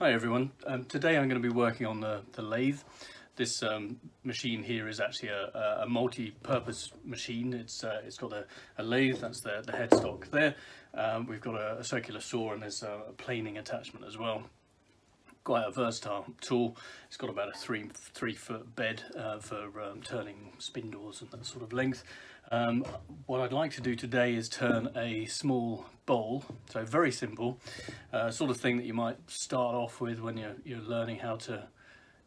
Hi everyone, um, today I'm going to be working on the, the lathe. This um, machine here is actually a, a multi-purpose machine. It's uh, It's got a, a, lathe, that's the, the headstock there. Um, we've got a, a, circular saw and there's a planing attachment as well. Quite a versatile tool. It's got about a three, three foot bed uh, for um, turning spindles and that sort of length. Um, what I'd like to do today is turn a small bowl, so very simple, uh, sort of thing that you might start off with when you're, you're learning how to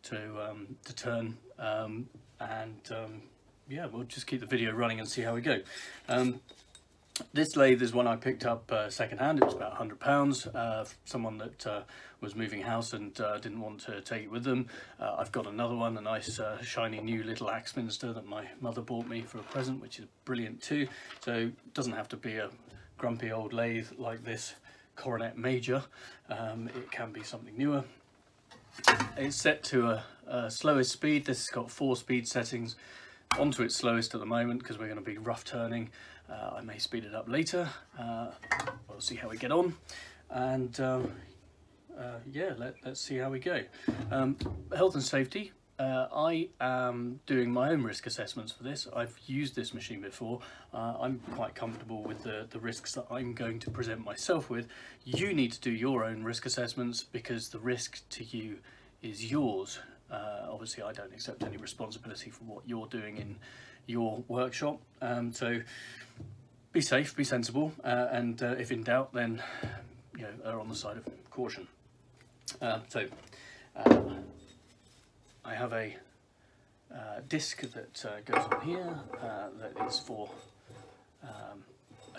to, um, to turn um, and um, yeah we'll just keep the video running and see how we go. This lathe is one I picked up uh, secondhand. It was about £100. Uh, someone that uh, was moving house and uh, didn't want to take it with them. Uh, I've got another one, a nice uh, shiny new little Axminster that my mother bought me for a present, which is brilliant too. So it doesn't have to be a grumpy old lathe like this Coronet Major. Um, it can be something newer. It's set to a, a slowest speed. This has got four speed settings onto its slowest at the moment because we're going to be rough turning. Uh, I may speed it up later. Uh, we'll see how we get on. And um, uh, yeah, let, us see how we go. Um, health and safety. Uh, I am doing my own risk assessments for this. I've used this machine before. Uh, I'm quite comfortable with the, the risks that I'm going to present myself with. You need to do your own risk assessments because the risk to you is yours. Uh, obviously, I don't accept any responsibility for what you're doing in your workshop. Um, so be safe, be sensible, uh, and uh, if in doubt, then you know, err on the side of caution. Uh, so uh, I have a uh, disc that uh, goes on here that is for um,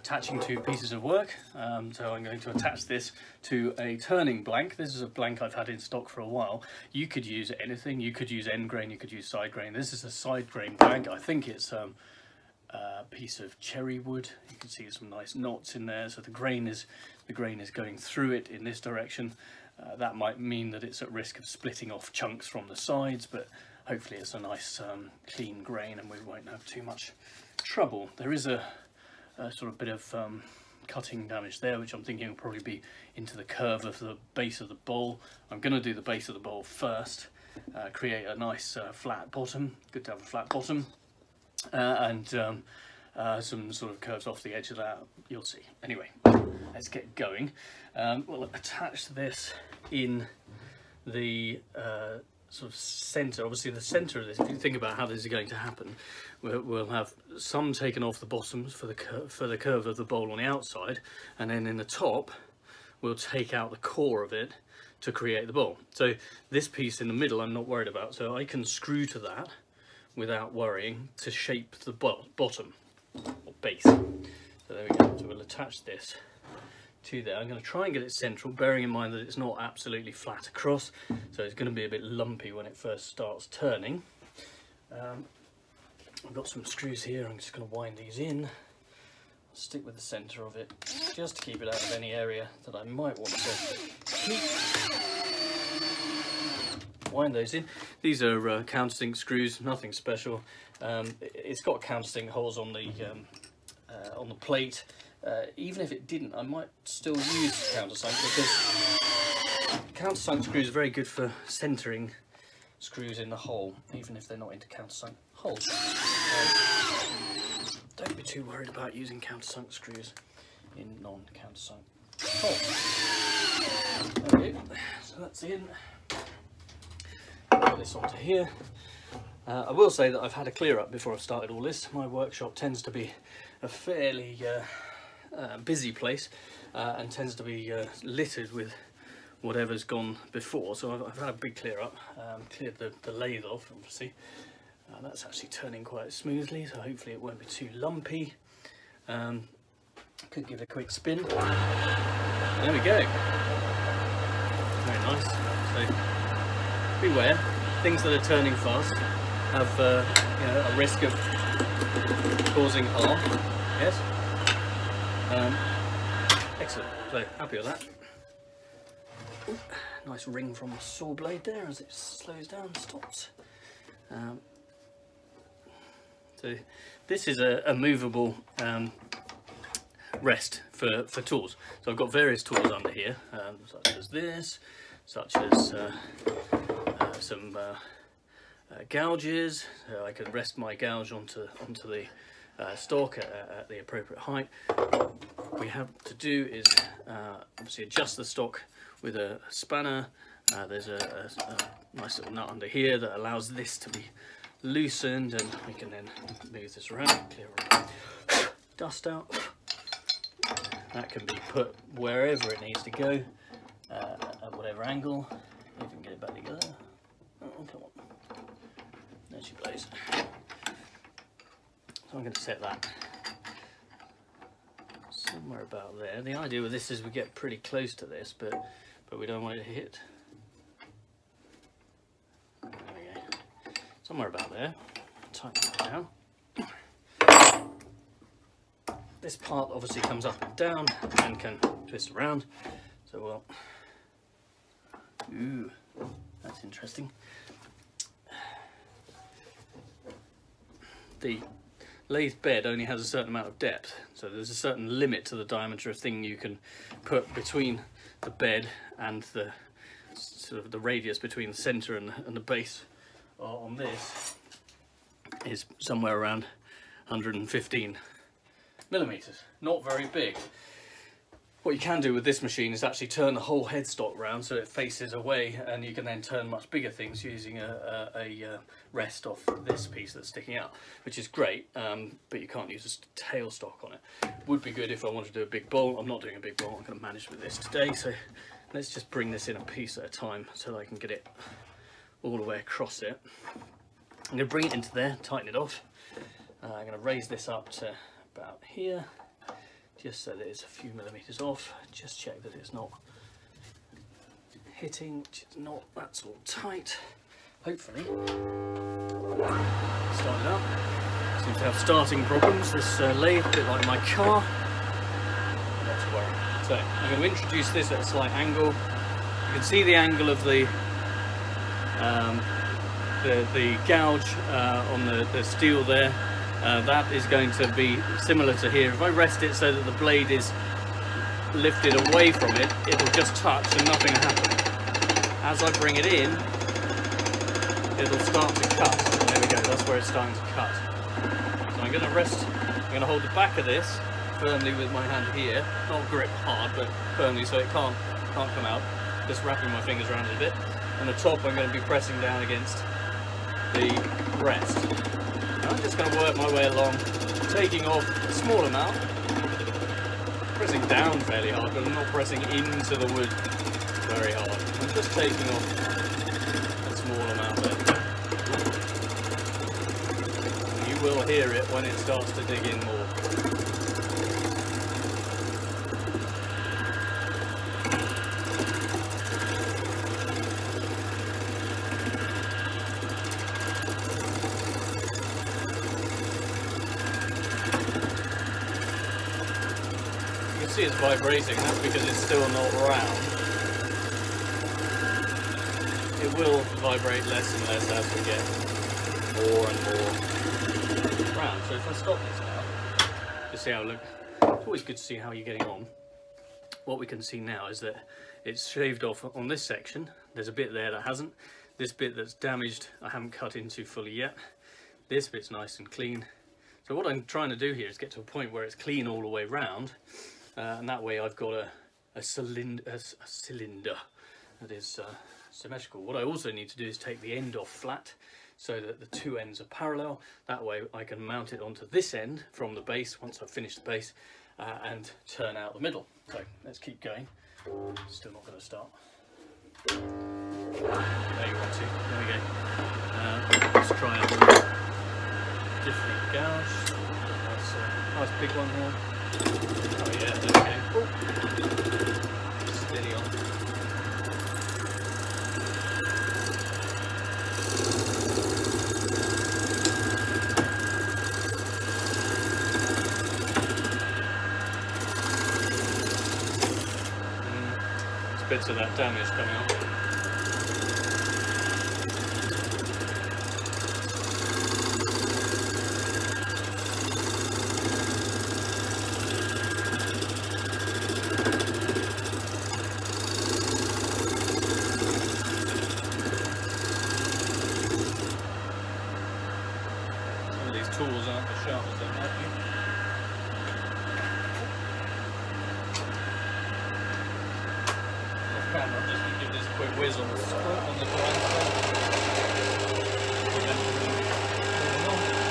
attaching two pieces of work. Um, so I'm going to attach this to a turning blank. This is a blank I've had in stock for a while. You could use anything. You could use end grain, you could use side grain. This is a side grain blank. I think it's um, a piece of cherry wood. You can see some nice knots in there. So the grain is the grain is going through it in this direction. Uh, that might mean that it's at risk of splitting off chunks from the sides, but hopefully it's a nice um, clean grain and we won't have too much trouble. There is a, sort of bit of um, cutting damage there, which I'm thinking will probably be into the curve of the base of the bowl. I'm going to do the base of the bowl first, uh, create a nice uh, flat bottom, good to have a flat bottom, uh, and um, uh, some sort of curves off the edge of that, you'll see. Anyway, let's get going. Um, we'll attach this in the uh, sort of centre, obviously the centre of this, if you think about how this is going to happen, we'll, have some taken off the bottoms for the, for the curve of the bowl on the outside, and then in the top, we'll take out the core of it to create the bowl. So this piece in the middle I'm not worried about, so I can screw to that without worrying to shape the bottom or base. So there we go, so we'll attach this to there. I'm going to try and get it central, bearing in mind that it's not absolutely flat across, so it's going to be a bit lumpy when it first starts turning. Um, I've got some screws here, I'm just going to wind these in. stick with the centre of it, just to keep it out of any area that I might want to keep. Wind those in. These are uh, countersink screws, nothing special. Um, it's got countersink holes on the um, uh, on the plate uh, even if it didn't, I might still use countersunk because countersunk screws are very good for centering screws in the hole, even if they're not into countersunk holes. Um, don't be too worried about using countersunk screws in non-countersunk holes. Okay, so that's in. Put this onto here. Uh, I will say that I've had a clear up before I've started all this. My workshop tends to be a fairly uh, busy place uh, and tends to be uh, littered with whatever's gone before. So I've, I've had a big clear up, um, cleared the, the lathe off obviously. Uh, that's actually turning quite smoothly so hopefully it won't be too lumpy. Um, could give it a quick spin. There we go. Very nice. So beware, things that are turning fast have uh, you know, a risk of causing harm. Yes. Um, excellent, so happy with that. Ooh, nice ring from the saw blade there as it slows down, stops. Um, so this is a, a movable um, rest for, for tools. So I've got various tools under here, um, such as this, such as uh, uh, some uh, uh, gouges. So I can rest my gouge onto, onto the uh, stock at, at, the appropriate height. What we have to do is uh, obviously adjust the stock with a spanner. there's a, a, a nice little nut under here that allows this to be loosened and we can then move this around, clear dust out. That can be put wherever it needs to go, uh, at whatever angle. If we can get it back together. Oh, come on. There she goes. So I'm going to set that somewhere about there. The idea with this is we get pretty close to this, but but we don't want it to hit. There we go. Somewhere about there. Tighten it down. This part obviously comes up and down and can twist around. So well, ooh, that's interesting. The lathe bed only has a certain amount of depth, so there's a certain limit to the diameter of thing you can put between the bed and the sort of the radius between the center and, and the base on this is somewhere around 115 millimeters, not very big. What you can do with this machine is actually turn the whole headstock round so it faces away and you can then turn much bigger things using a, a, a uh, rest off this piece that's sticking out, which is great, um, but you can't use a tailstock on it. Would be good if I wanted to do a big bolt. I'm not doing a big bolt, I'm going to manage with this today, so let's just bring this in a piece at a time so I can get it all the way across it. I'm going to bring it into there, tighten it off. Uh, I'm going to raise this up to about here just so that it's a few millimeters off. Just check that it's not hitting which is not that's all tight. Hopefully. Start it up. Seems to have starting problems. This uh, lathe a bit like my car. Not to worry. So I'm going to introduce this at a slight angle. You can see the angle of the um, the, the gouge uh, on the, the steel there uh, that is going to be similar to here. If I rest it so that the blade is lifted away from it, it'll just touch and nothing will happen. As I bring it in, it'll start to cut. There we go, that's where it's starting to cut. So I'm going to rest, I'm going to hold the back of this firmly with my hand here, not grip hard, but firmly so it can't, can't come out. Just wrapping my fingers around it a bit. And the top I'm going to be pressing down against the rest. I'm just going to work my way along, taking off a small amount, pressing down fairly hard, but I'm not pressing into the wood very hard. I'm just taking off a small amount there. You will hear it when it starts to dig in more. see it's vibrating, that's because it's still not round. It will vibrate less and less as we get more and more round. So if I stop this now, you see how it looks. It's always good to see how you're getting on. What we can see now is that it's shaved off on this section. There's a bit there that hasn't. This bit that's damaged, I haven't cut into fully yet. This bit's nice and clean. So what I'm trying to do here is get to a point where it's clean all the way round uh, and that way I've got a, a, cylinder, a, a cylinder that is uh, symmetrical. What I also need to do is take the end off flat so that the two ends are parallel. That way I can mount it onto this end from the base once I've finished the base uh, and turn out the middle. So let's keep going. Still not going to start. There you want to. There we go. Uh, let's try out different gouge. Nice, uh, nice big one here. Oh yeah, okay. Oh. Steady on. Mm. Bits of that damage coming off. whiz on the spot on the grind Eventually falling off.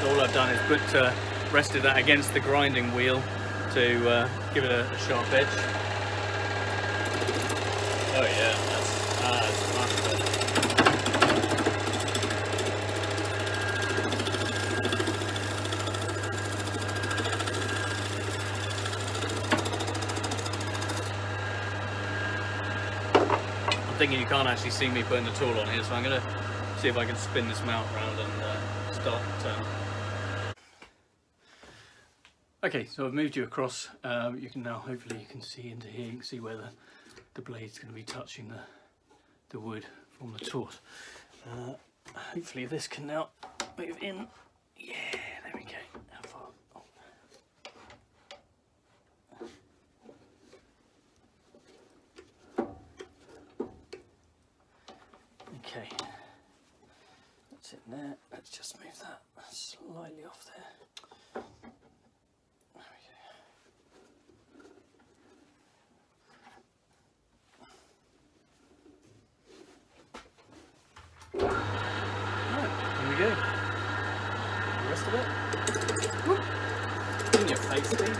So put uh, rested that against the grinding wheel to uh, give it a, a sharp edge. Oh yeah, that's, that's much better. I'm thinking you can't actually see me putting the tool on here, so I'm going to see if I can spin this mount around and uh, start turn. Okay, so I've moved you across. Um, you can now, hopefully you can see into here, you can see where the, the blade's going to be touching the, the wood from the tort. Uh, hopefully this can now move in. Yeah, there we go. How far? Okay, that's it there. Let's just move that slightly off there. There we go. Right, here we go. The rest of it. Whoop. In your face, Steve.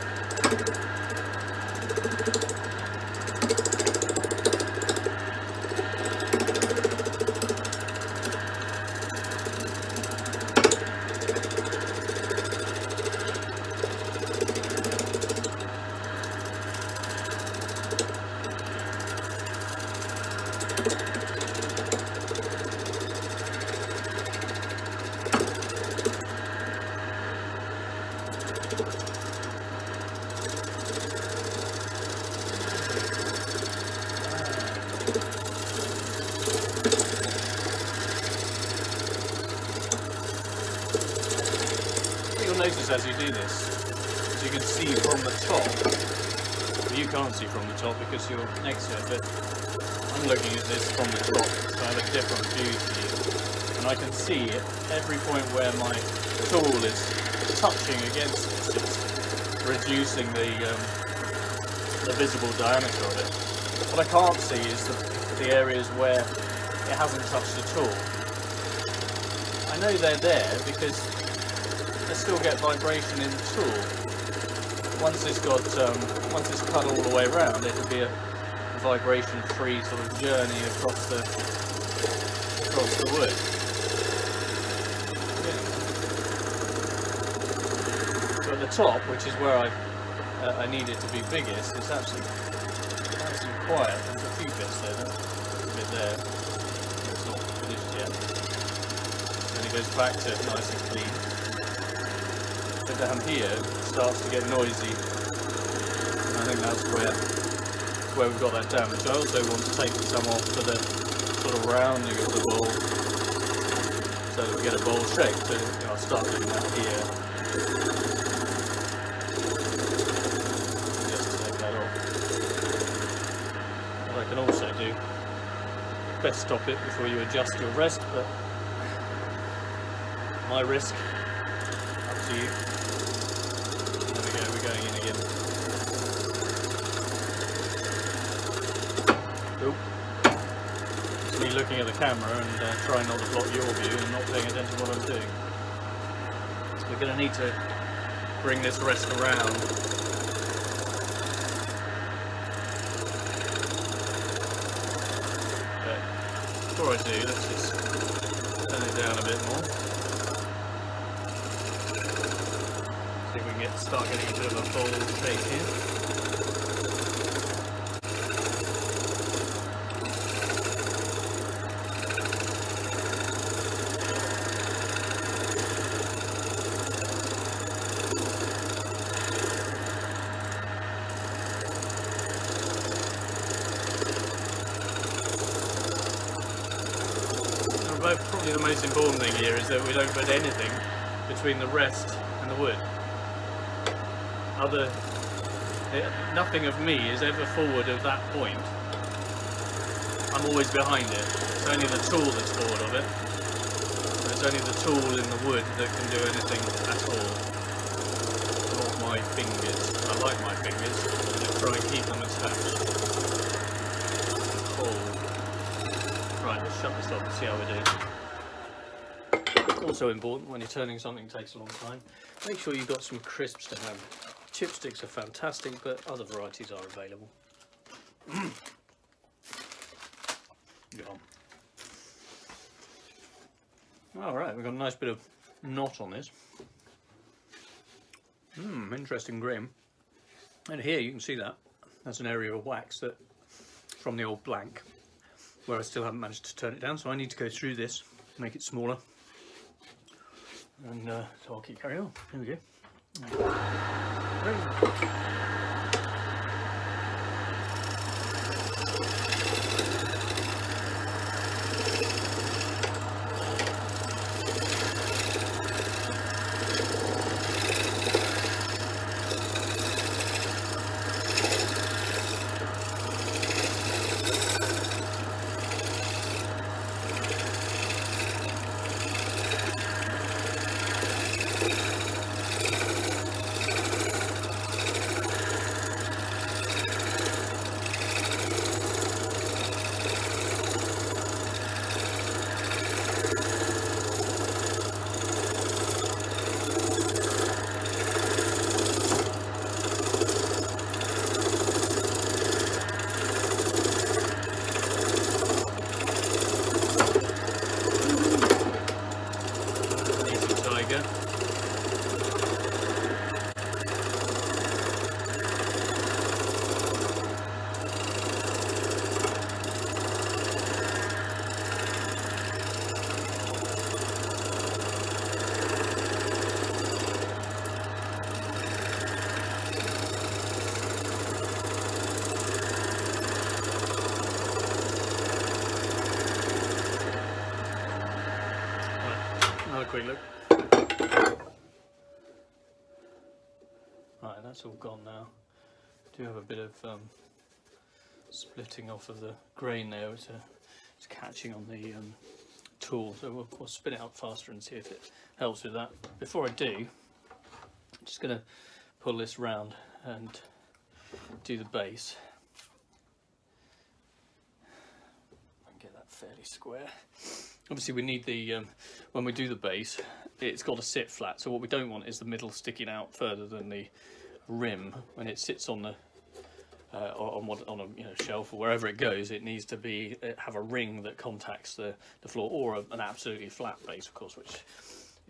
What you'll notice as you do this is you can see from the top. well, You can't see from top because you're next to it, but I'm looking at this from the top, so I have a different view to you. And I can see at every point where my tool is touching against this, it's reducing the, um, the visible diameter of it. What I can't see is the, the areas where it hasn't touched at all. I know they're there because I still get vibration in the tool. Once it's got, um, once it's cut all the way around, it'll be a, vibration-free sort of journey across the across the wood. Yeah. So at the top, which is where I uh, I need it to be biggest, it's actually and quiet. There's a few bits there, a bit there. It's not finished yet. Then it goes back to nice and clean but down here starts to get noisy. I think that's where where we've got that damage. I also want to take some off for the sort of rounding of the ball so that we get a ball shape. So you know, I'll start doing that here. Just take that off. What I can also do, best stop it before you adjust your rest, but my risk, up to you. There we go, we're going in again. Oop. It's me looking at the camera and uh, trying not to block your view and not paying attention to what I'm doing. We're going to need to bring this rest around. Before I do, let's just turn it down a bit more. See if we can get start getting a bit of a bold shape here. And the most important thing here is that we don't put anything between the rest and the wood. Other eh, nothing of me is ever forward of that point. I'm always behind it. It's only the tool that's forward of it. It's only the tool in the wood that can do anything at all. Not my fingers. I like my fingers. Try and keep them attached. Cold. Right, let's shut this off and see how we do. Also important when you're turning something takes a long time, make sure you've got some crisps to hand. Chipsticks are fantastic, but other varieties are available. yeah. All right, we've got a nice bit of knot on this. Hmm, interesting grain. And here you can see that. That's an area of wax that from the old blank, where I still haven't managed to turn it down. So I need to go through this, make it smaller. And uh, so I'll keep carrying on. Here we go tiger. Right, another quick look. Right, that's all gone now. Do have a bit of um, splitting off of the grain there. It's, uh, it's catching on the um, tool, so we'll, we'll spin it up faster and see if it helps with that. Before I do, I'm just going to pull this round and do the base. Get that fairly square. Obviously we need the, um, when we do the base, it's got to sit flat. So what we don't want is the middle sticking out further than the rim. When it sits on the, uh, on, what, on a you know, shelf or wherever it goes, it needs to be uh, have a ring that contacts the, the floor or a, an absolutely flat base, of course, which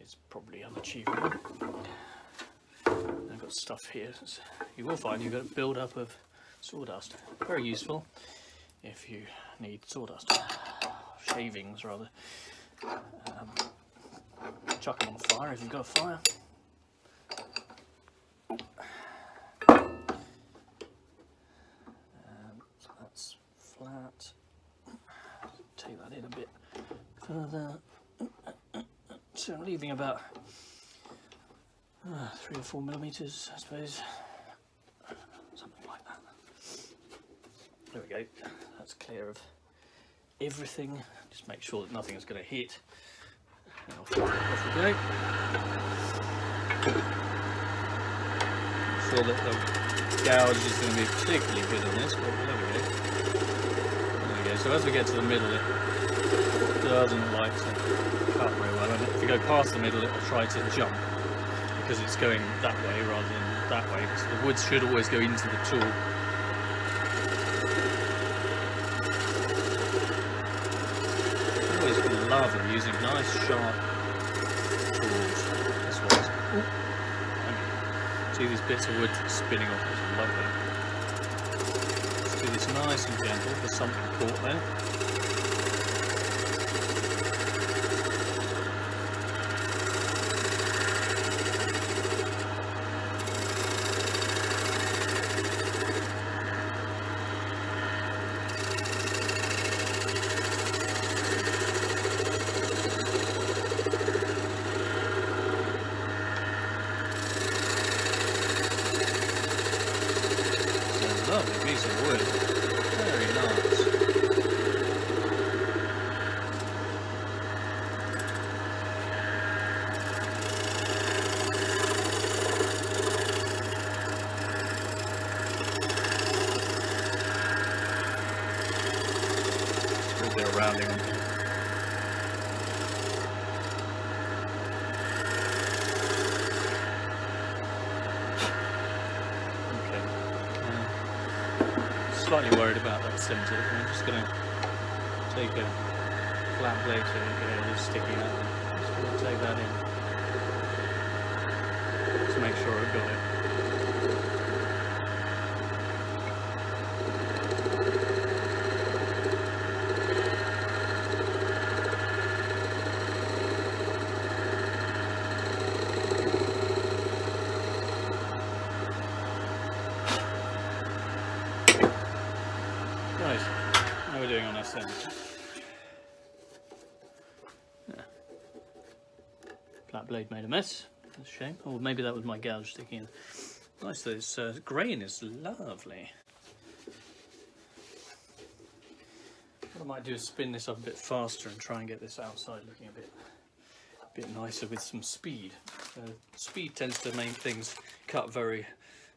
is probably unachievable. I've got stuff here. You will find you've got a build up of sawdust. Very useful if you need sawdust shavings rather. Um, chuck them on fire if you've got a fire. Um, so that's flat. Take that in a bit further. So I'm leaving about uh, three or four millimeters, I suppose. Something like that. There we go. That's clear of everything. Just make sure that nothing is going to hit. And off, off we go. Sure that the gouge is going to be particularly good on this, there we go. There we go. So as we get to the middle, it doesn't like to cut very well. And if you go past the middle, it will try to jump because it's going that way rather than that way. So the wood should always go into the tool. Always using nice sharp tools. This. Ooh. See these bits of wood spinning off, it's lovely. Let's do this nice and gentle, there's something caught there. Get it sticking out. Take that in. Just make sure I've got it. Right, how are we doing on this then? Yeah. Blade made a mess. That's a shame. Or maybe that was my gouge sticking in. Nice, this uh, grain is lovely. What I might do is spin this up a bit faster and try and get this outside looking a bit a bit nicer with some speed. Uh, speed tends to make things cut very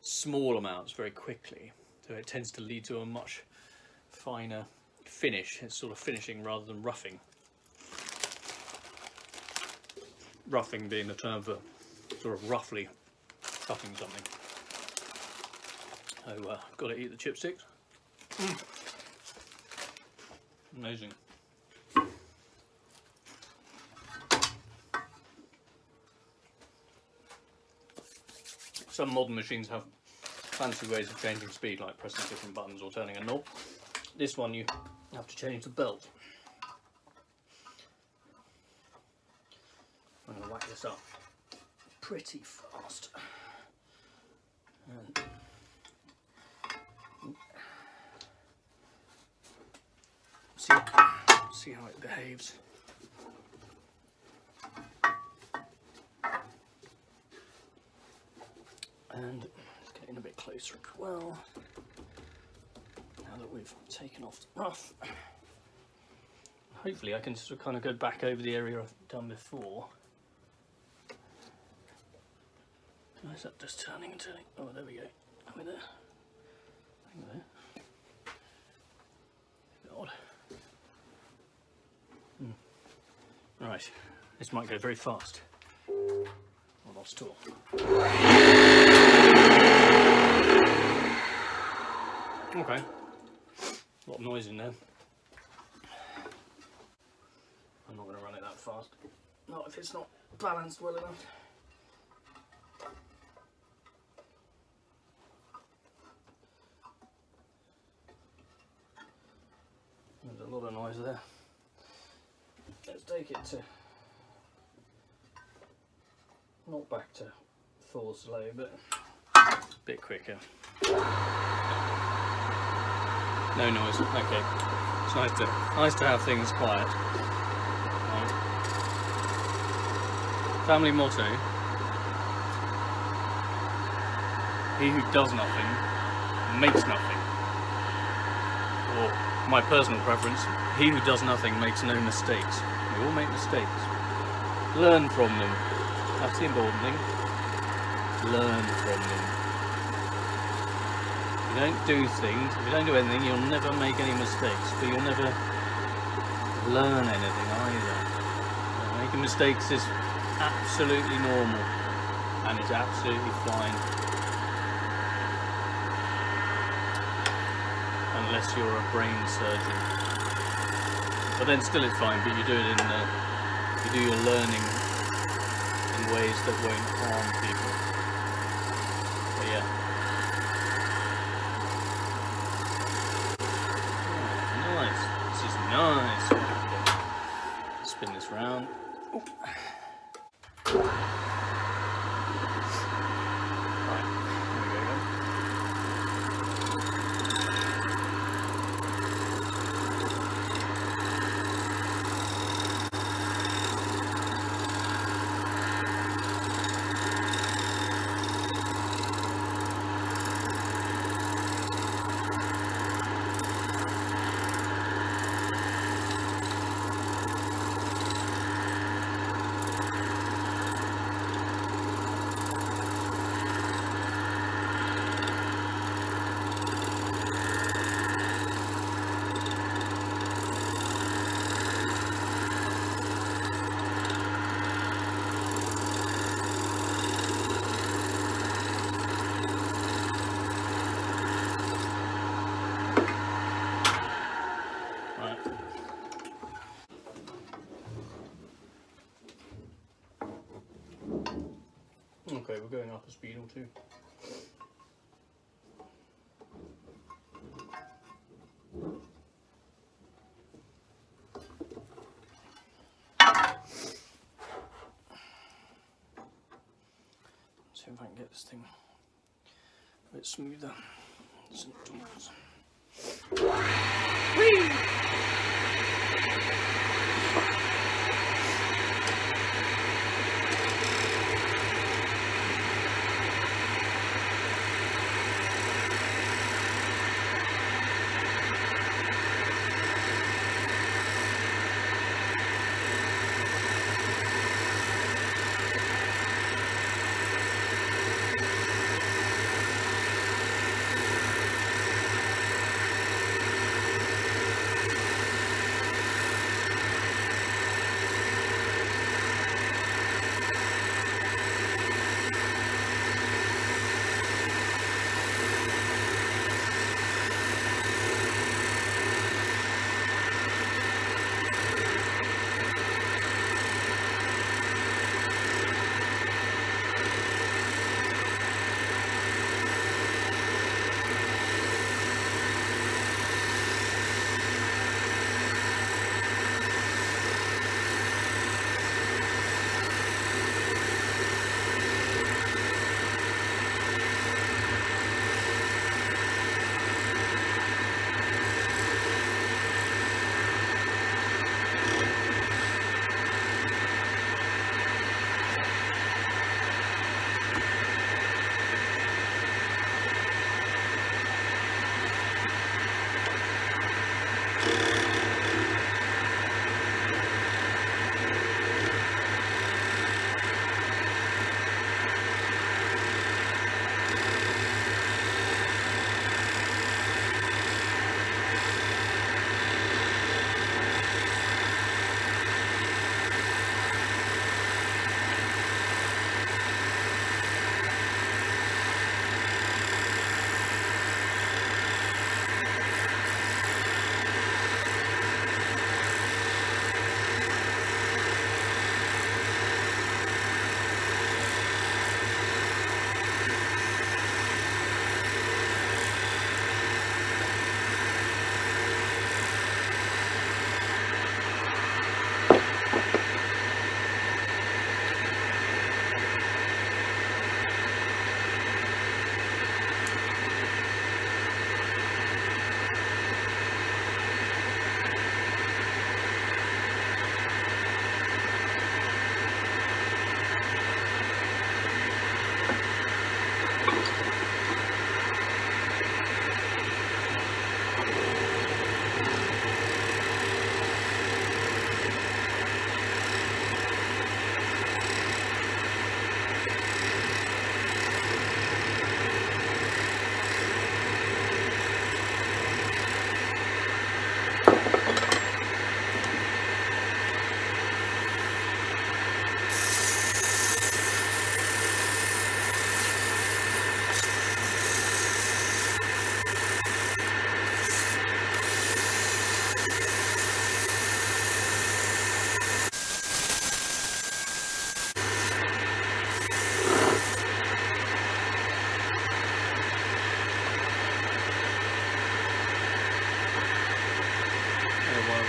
small amounts very quickly. So it tends to lead to a much finer finish. It's sort of finishing rather than roughing. Roughing being the term for sort of roughly cutting something. So uh, got to eat the chipsticks. Mm. Amazing. Some modern machines have fancy ways of changing speed, like pressing different buttons or turning a knob. This one you have to change the belt. I'm going to whack this up pretty fast. And see, see how it behaves. And it's getting a bit closer as well. Now that we've taken off the rough. Hopefully I can sort of kind of go back over the area I've done before. Why is that just turning and turning? Oh, there we go. We there? I there. Odd. Hmm. Right, this might go very fast. Or not at. Okay. A lot of noise in there. I'm not going to run it that fast. Not if it's not balanced well enough. There's a lot of noise there. Let's take it to not back to full slow, but a bit quicker. No noise. Okay. It's nice to nice to have things quiet. Right. Family motto. He who does nothing makes nothing. Or my personal preference, he who does nothing makes no mistakes. We all make mistakes. Learn from them. That's the important thing. Learn from them. If you don't do things, if you don't do anything, you'll never make any mistakes, but you'll never learn anything either. Uh, Making mistakes is absolutely normal and it's absolutely fine. Unless you're a brain surgeon. But then still it's fine, but you do it in, uh, you do your learning in ways that won't harm people. But yeah. Oh, nice. This is nice. Okay. Spin this round. Oop. Right, here we go again. For speedle too. See if I can get this thing a bit smoother.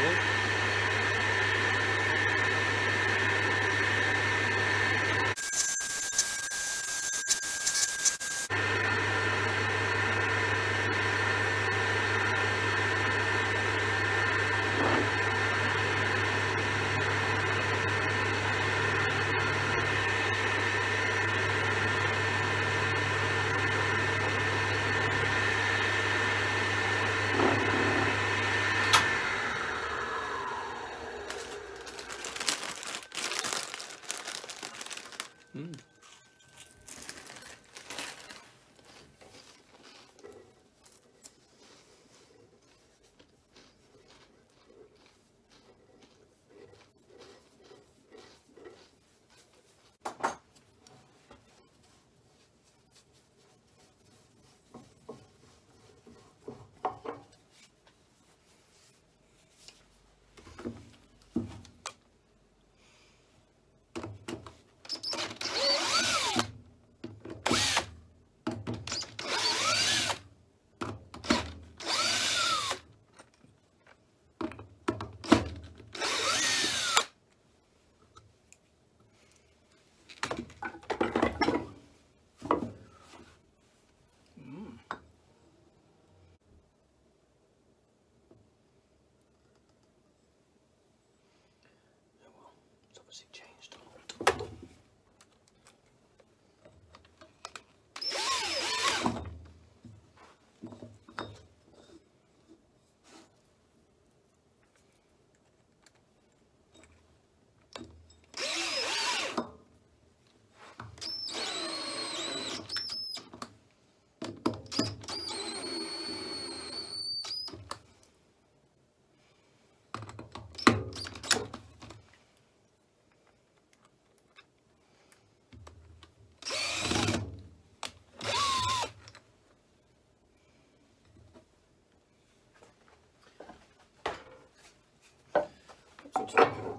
probably.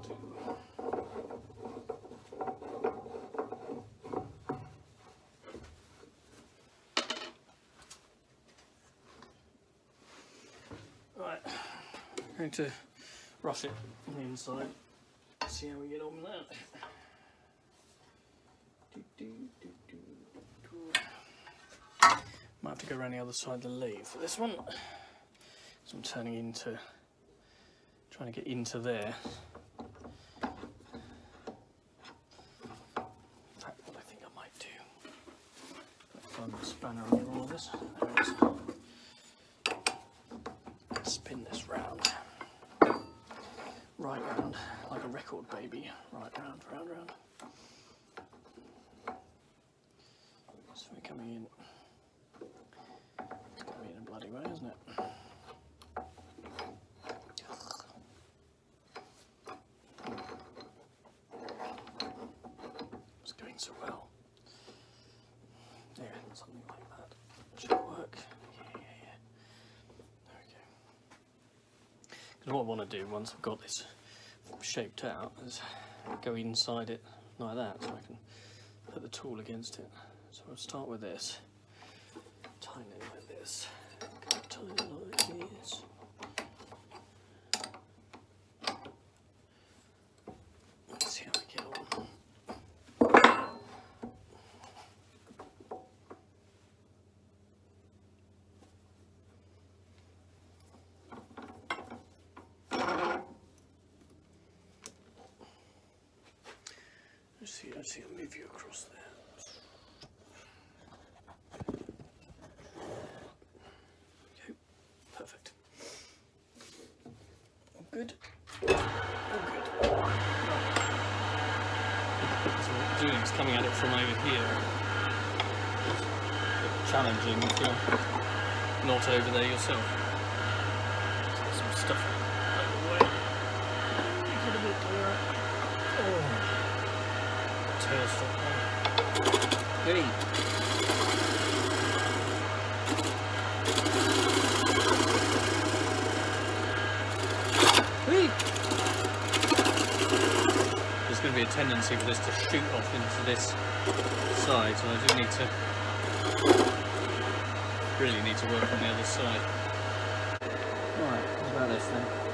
out. Right, I'm going to rough it on the inside, see how we get on with that. Might have to go around the other side of the lathe. This one, so I'm turning into, trying to get into there. Spanner under all this. Spin this round. Right round, like a record baby. Right round, round, round. So we're coming in. It's going to be in a bloody way, isn't it? It's going so well. Yeah, something like that. Should work. Yeah, yeah, yeah. There we go. Because what I want to do once I've got this shaped out is go inside it like that so I can put the tool against it. So I'll start with this, tighten it like this, tighten it like this. Let's see how we get on. Let's see, let's see, I'll move you across there. Okay, perfect. All good. All good. So what we're doing is coming at it from over here. Challenging if you're not over there yourself. So there's some stuff over the way. Make it a bit clearer. Oh Hey. Hey. There's going to be a tendency for this to shoot off into this side, so I do need to really need to work on the other side. Right, what about this then?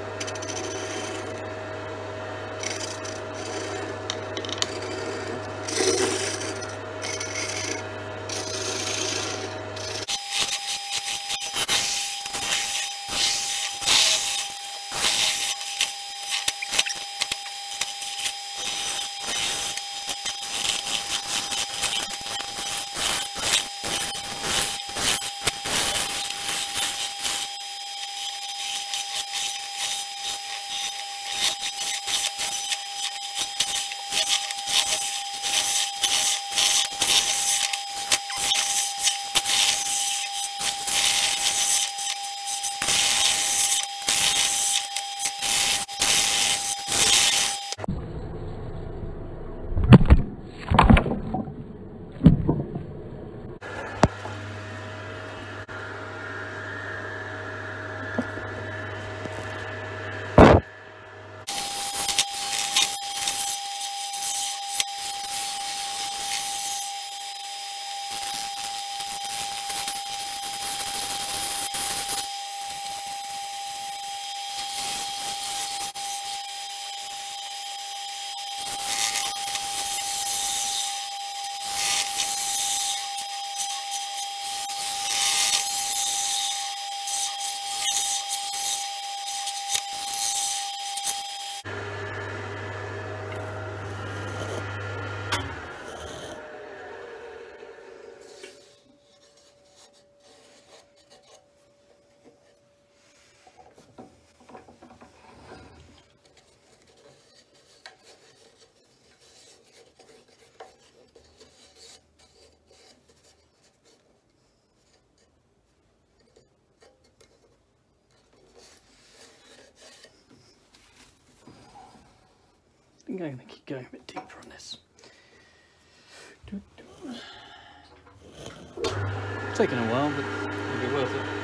I think I'm going to keep going a bit deeper on this. It's taken a while, but it'll be worth it.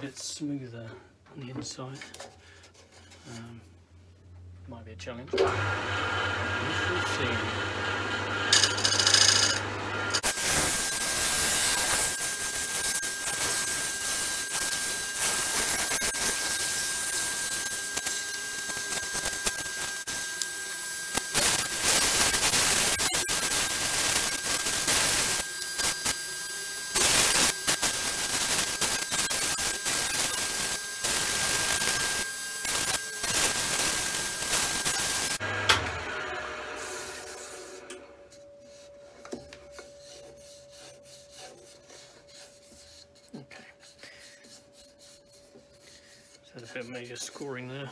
bit smoother on the inside. Um, might be a challenge. We shall see. Okay. Major scoring there.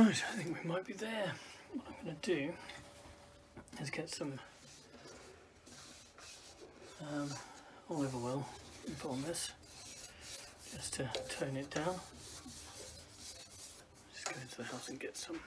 Right, I think we might be there. What I'm going to do is get some um, olive oil and put on this just to tone it down. Just go into the house and get some.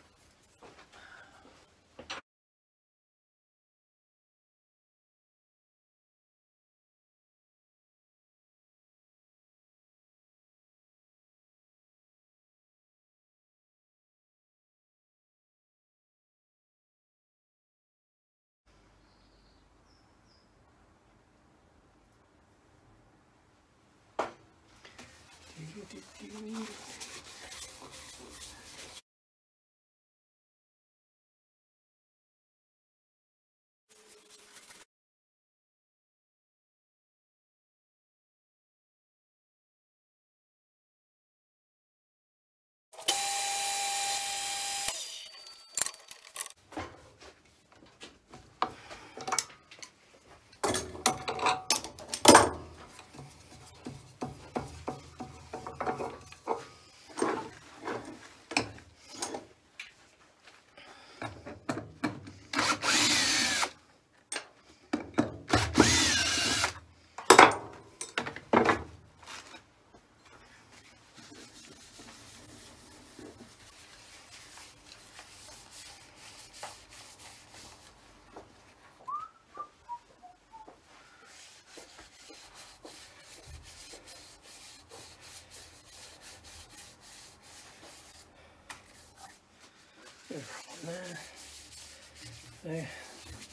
So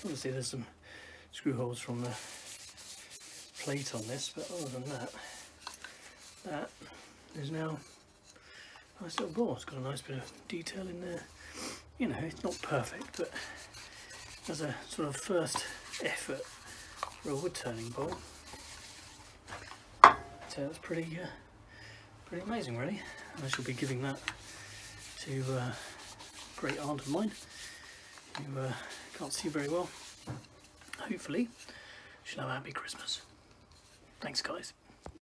obviously there's some screw holes from the plate on this, but other than that, that is now a nice little bowl. It's got a nice bit of detail in there. You know, it's not perfect, but as a sort of first effort for a wood turning bowl, so that's pretty, uh, pretty amazing, really. And I shall be giving that to uh, great aunt of mine who uh, can't see very well. Hopefully, she'll have a happy Christmas. Thanks, guys.